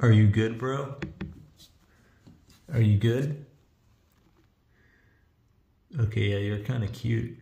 Are you good, bro? Are you good? Okay, yeah, you're kind of cute.